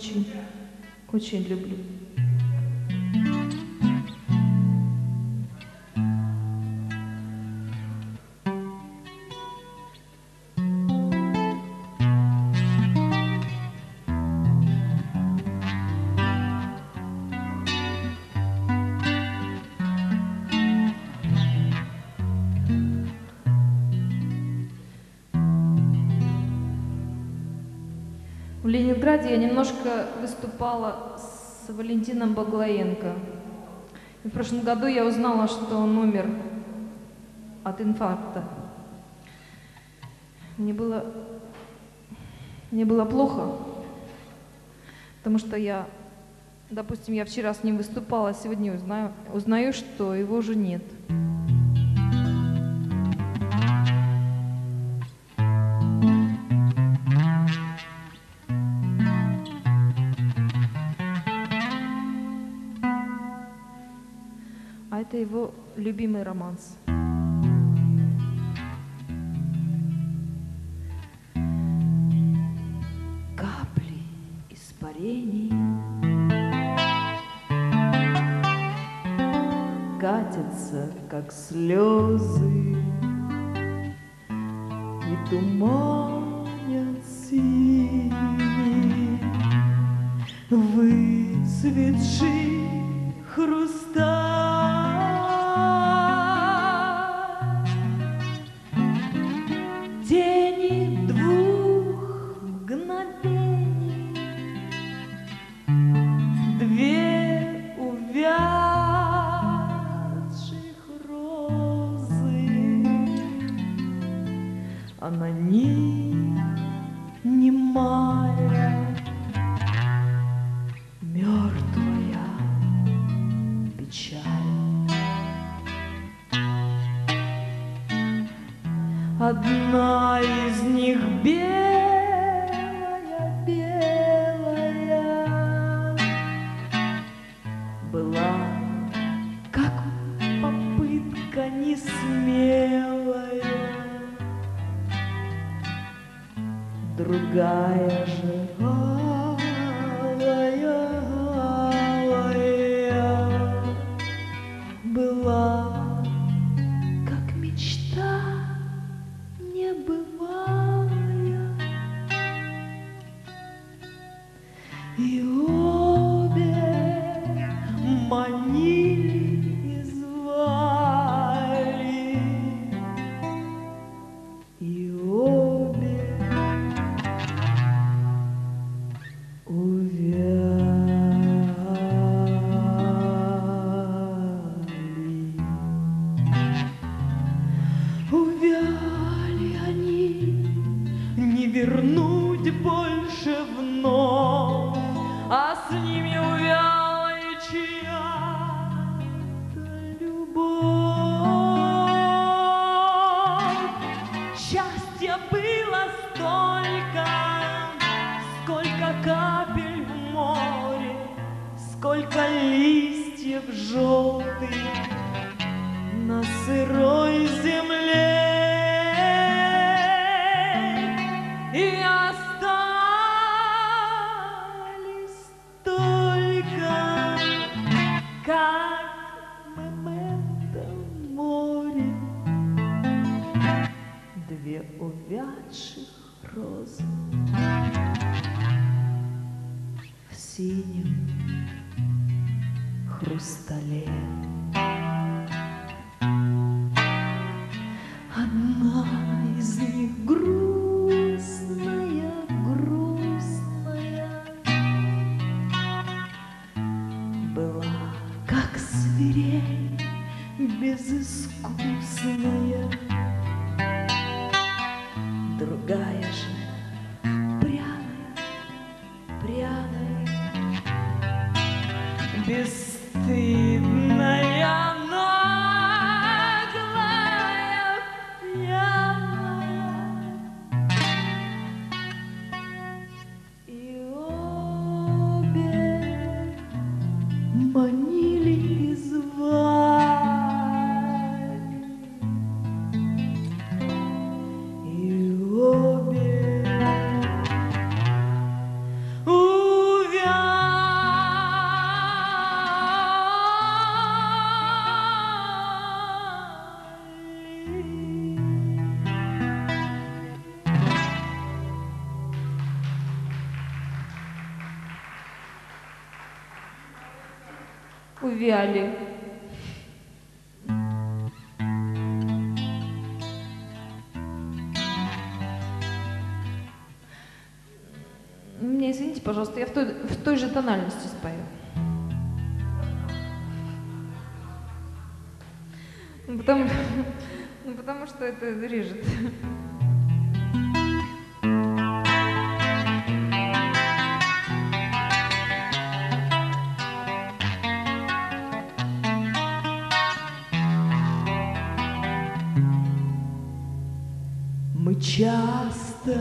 очень, очень люблю. В Ленинграде я немножко выступала с Валентином Баглаенко. И в прошлом году я узнала, что он умер от инфаркта. Мне было, мне было плохо, потому что я, допустим, я вчера с ним выступала, а сегодня узнаю, узнаю, что его уже нет. Его любимый романс. Капли испарений Катятся, как слезы И туманят Другая же вернуть больше вновь, А с ними увяла и чья-то любовь. Счастья было столько, сколько капель в море, Сколько листьев желтых розы в синем хрустале. Пряная Бесстыдная, увяли. Мне извините, пожалуйста, я в той, в той же тональности спою. Ну, потому, ну, потому что это режет. Часто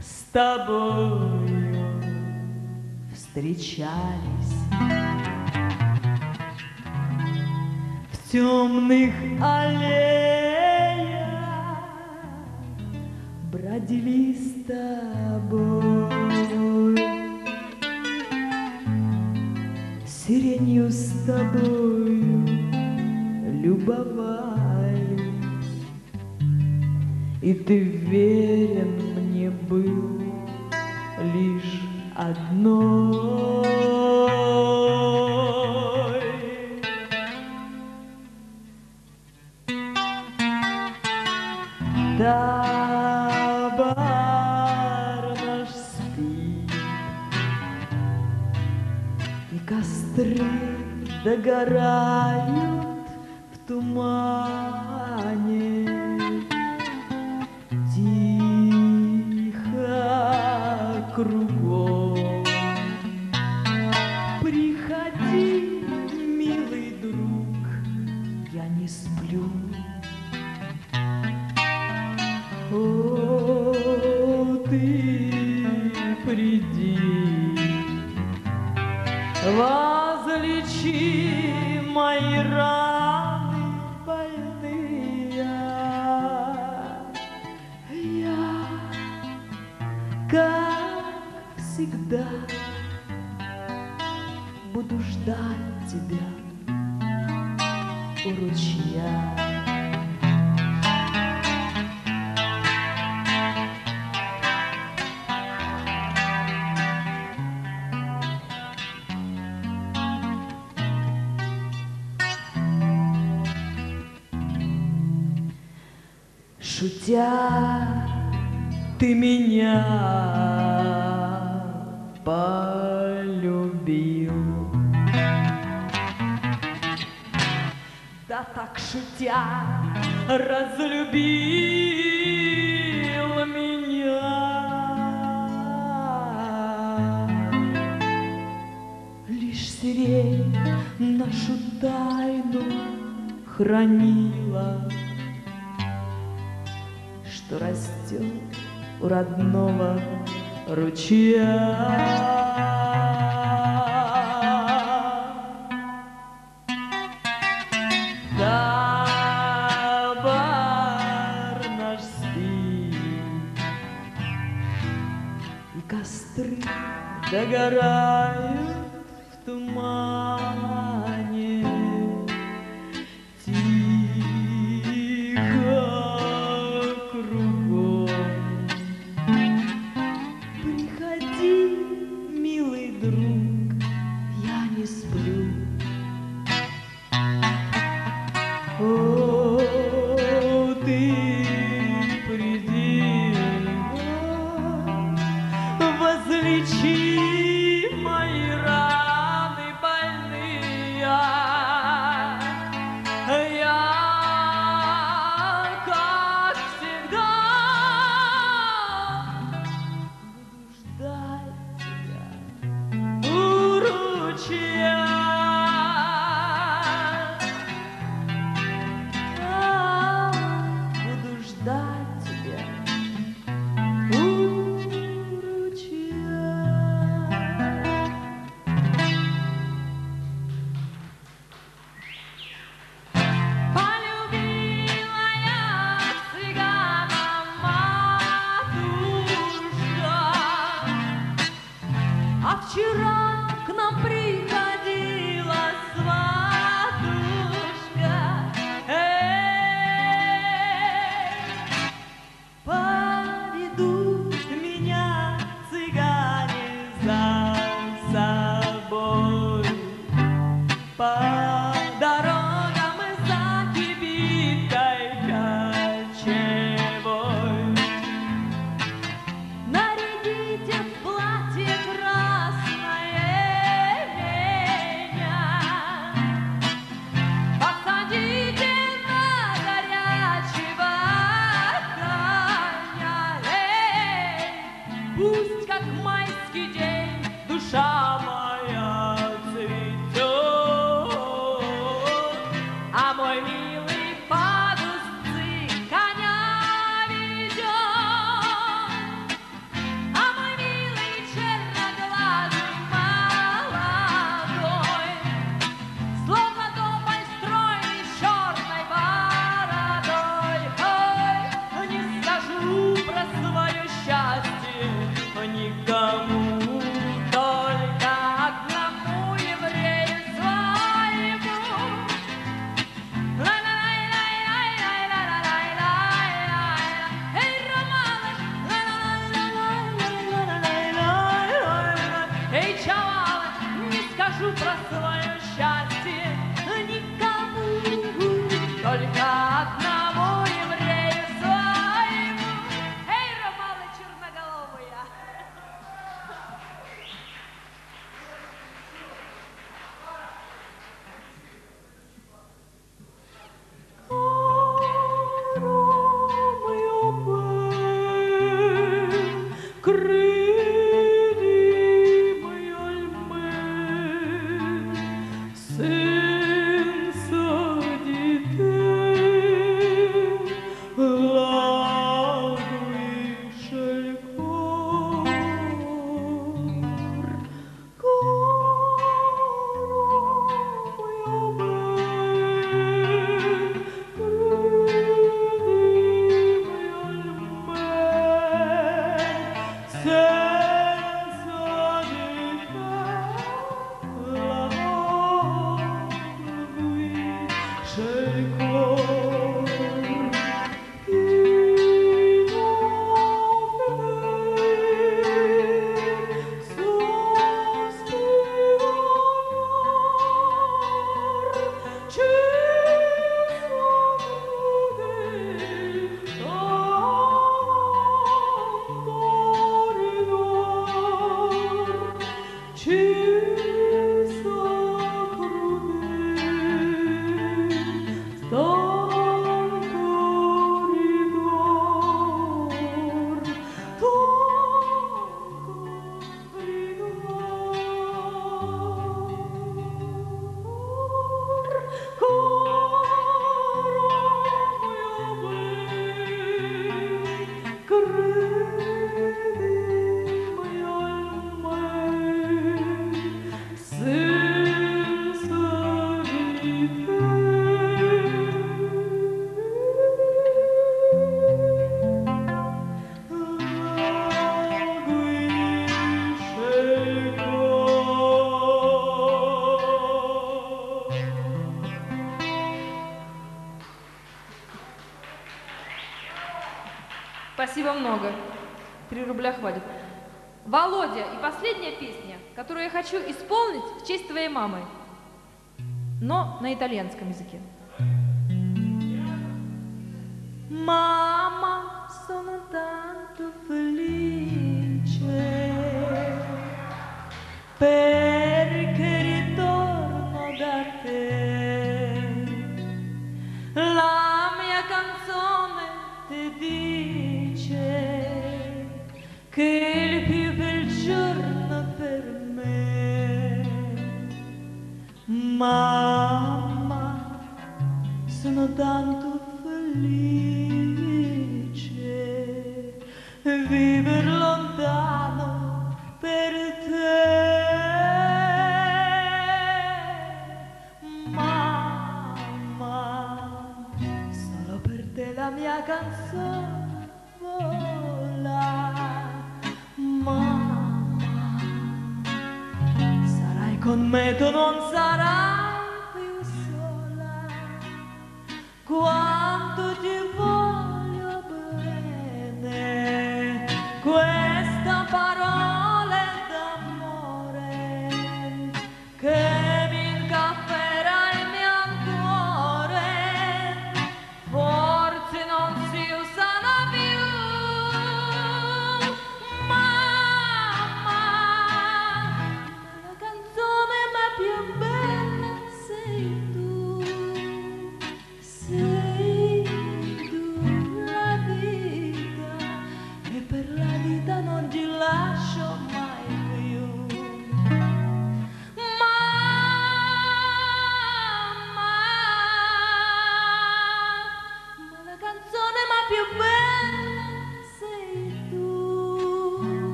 с тобою встречались в темных аллеях, бродили с тобой. Сиренью с тобою любовались. И ты верен мне был лишь одной. Наш спит, И костры догорают в тумане. Шутя, ты меня полюбил. Да так шутя разлюбил меня. Лишь сирень нашу тайну хранила растет у родного ручья. 一起。тебя хватит. Володя, и последняя песня, которую я хочу исполнить в честь твоей мамы, но на итальянском языке. Мама, sono Mamma, sono tanto felice.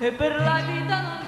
e per la vita non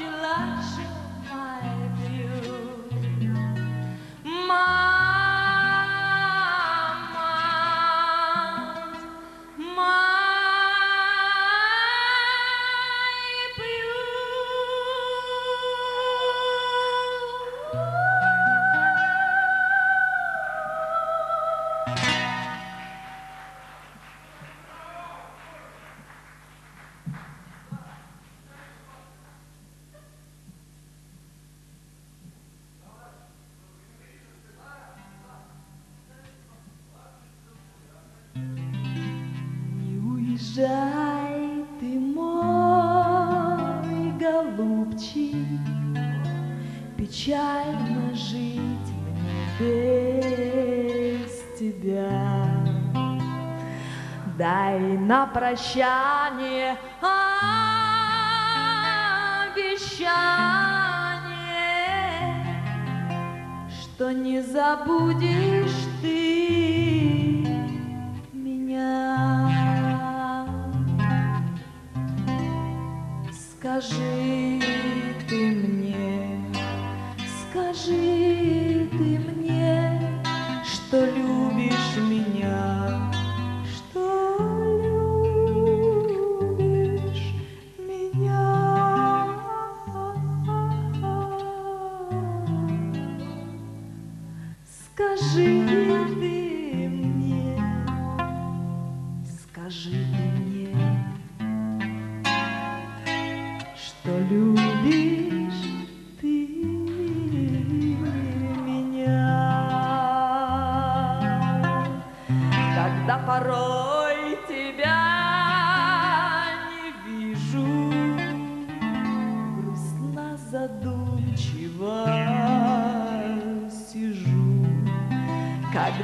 Приезжай ты, мой голубчик, Печально жить мне без тебя. Дай на прощание обещание, Что не забудешь ты Скажи ты мне, скажи ты мне, что любишь меня,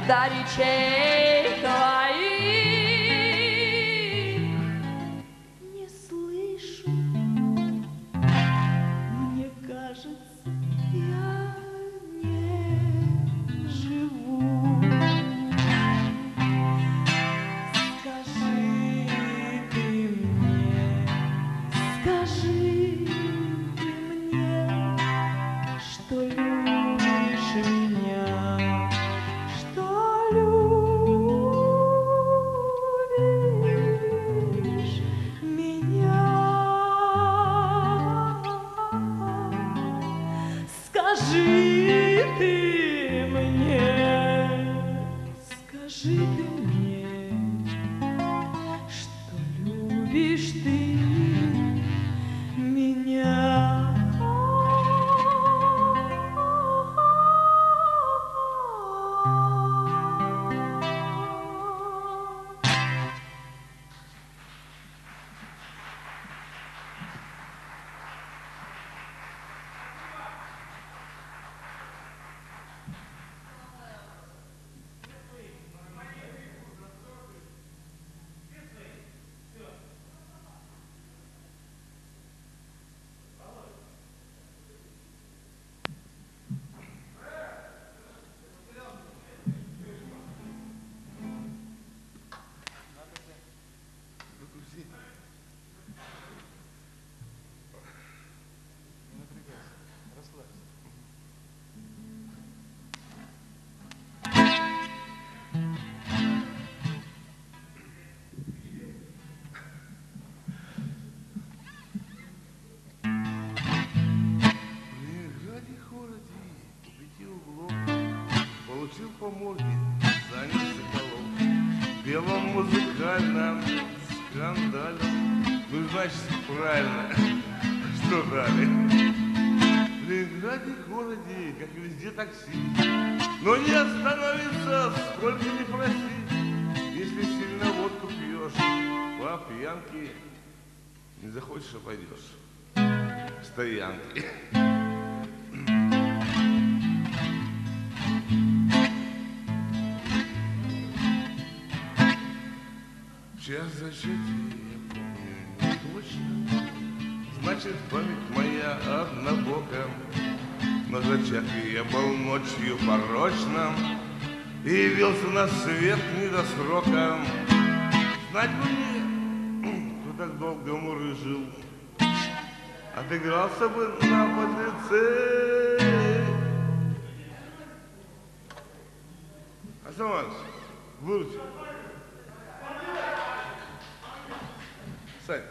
that he changed. Получил по морде Саня Соколов белом музыкальном скандале Ну, значит, правильно, что дали. В Ленинграде городе, как везде такси. Но не остановиться, сколько не проси Если сильно водку пьешь по пьянке Не захочешь, а пойдешь. Стоянки. Час зачатия я помню точно, Значит, память моя однобока. На зачатии я был ночью порочным И явился на свет не до срока. Знать бы мне, кто так долго мурыжил, Отыгрался бы на подлеце. Иванович, выручи. 对